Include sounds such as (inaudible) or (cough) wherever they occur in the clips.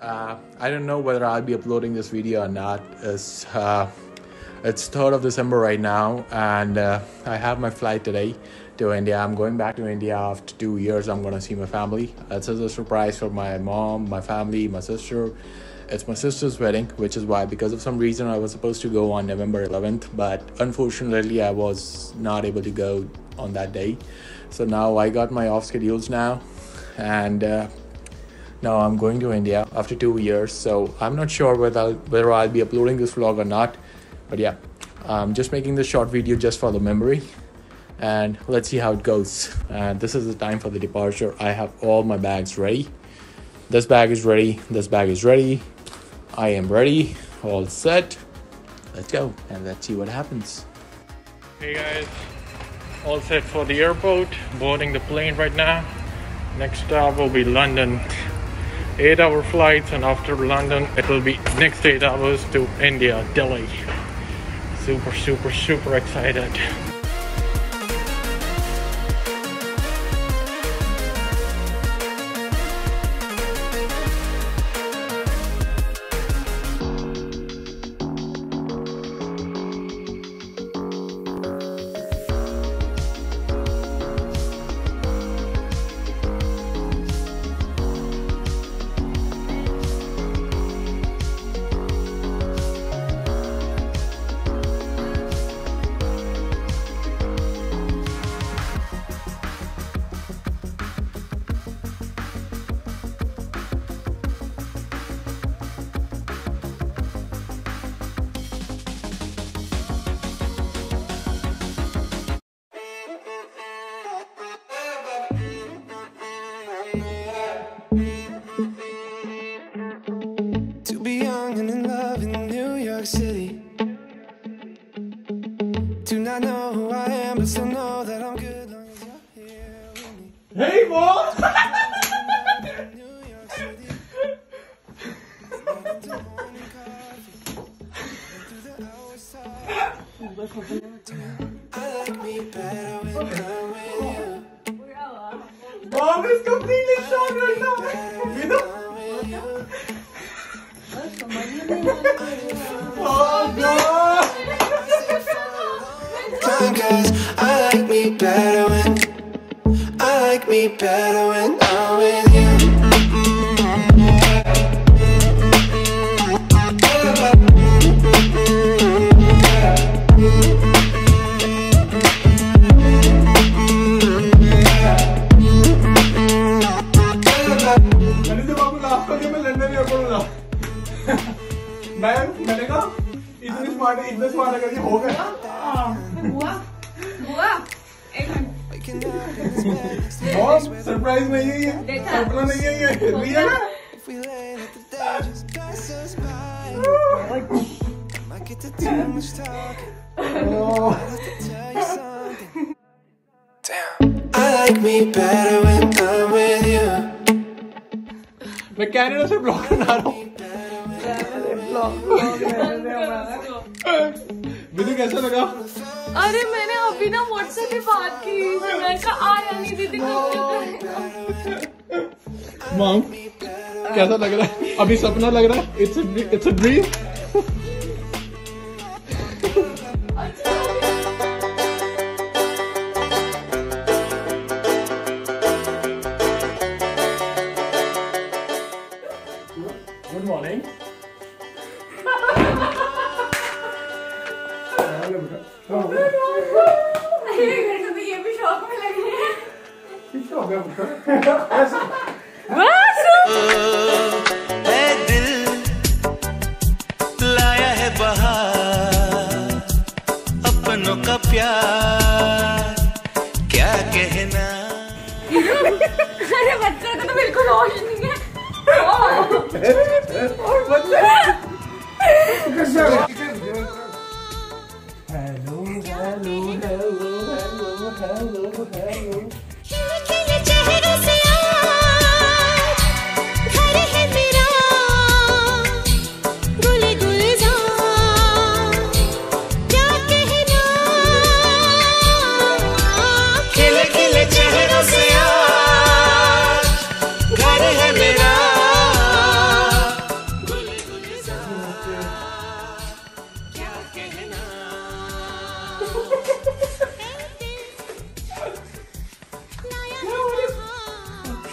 Uh, I don't know whether I'll be uploading this video or not. It's, uh, it's 3rd of December right now, and uh, I have my flight today to India. I'm going back to India after two years. I'm going to see my family. It's a surprise for my mom, my family, my sister. It's my sister's wedding, which is why, because of some reason, I was supposed to go on November 11th, but unfortunately, I was not able to go on that day. So now I got my off schedules now, and uh, now I'm going to India after two years. So I'm not sure whether I'll, whether I'll be uploading this vlog or not, but yeah, I'm just making this short video just for the memory and let's see how it goes. And this is the time for the departure. I have all my bags ready. This bag is ready. This bag is ready. I am ready. All set. Let's go and let's see what happens. Hey guys, all set for the airport. Boarding the plane right now. Next stop will be London. Eight hour flights, and after London, it will be next eight hours to India, Delhi. Super, super, super excited. Not know who I am, but still know that I'm good long as you're here with me. Hey mom! New York City. Into morning coffee. Through the hours talking. I like me better when I'm with you. Mom is completely shocked right now. You know? I'm with you. Oh god! Cause I like me better when I like me better when I'm with you. (laughs) मैं मैंने कहा इतनी smart इतने smart अगर ये हो गया। बुआ बुआ एक minute Waking up in this bed next to बहुत सरप्राइज नहीं है ये देखा? सपना नहीं है ये रियल है If we lay let the day just pass us by. Might get to too much talking. Oh. I'll have to tell you something. Damn. I like me better when I'm with you. मैं Canada से blog बना रहा हूँ विधु कैसा लगा अरे मैंने अभी ना व्हाट्सएप पे बात की। मैं कहा आया नहीं दीदी मॉम कैसा लग रहा है? अभी सपना लग रहा है? इट्स इट्स अ ड्रीम है दिल लाया है बहार अपनों का प्यार क्या कहना? अरे बच्चा का तो बिल्कुल होश नहीं है।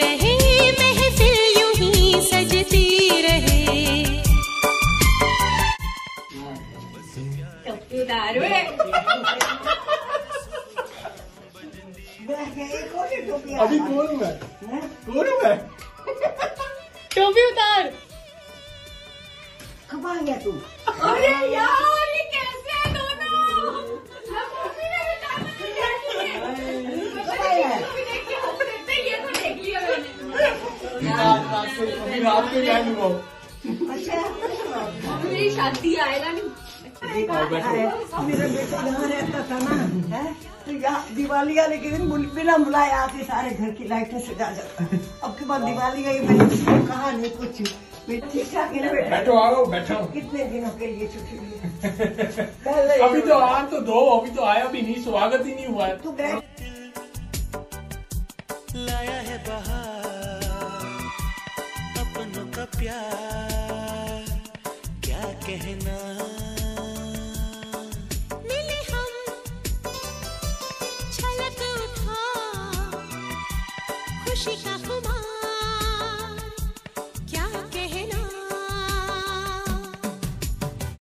रहे महफिल यूँ ही सजती रहे। दारू है अभी कौन हूँ। मैं कौन हूँ? मैं टोपी उतार। कब आ गया तू? अरे यार ये कैसे है दोनों? तो देख लिया मैंने। रात रात को अभी रात को क्या हुआ। अच्छा मेरी शादी आएगा नहीं। मेरा बेटा यहाँ रहता था ना है? तो दिवाली आने के दिन बिना बुलाए आके सारे घर की लाइटें सजा जाता। अब के बाद दिवाली गई मैंने किसी कहा नहीं कुछ ठीक ठाक है ना बेटा? बैठो आओ बैठो। कितने दिनों के लिए छुट्टी ली पहले (laughs) अभी तो आ तो दो अभी तो आया भी नहीं स्वागत ही नहीं हुआ है। तू गए लाया है बहार अपनों का प्यार क्या कहना?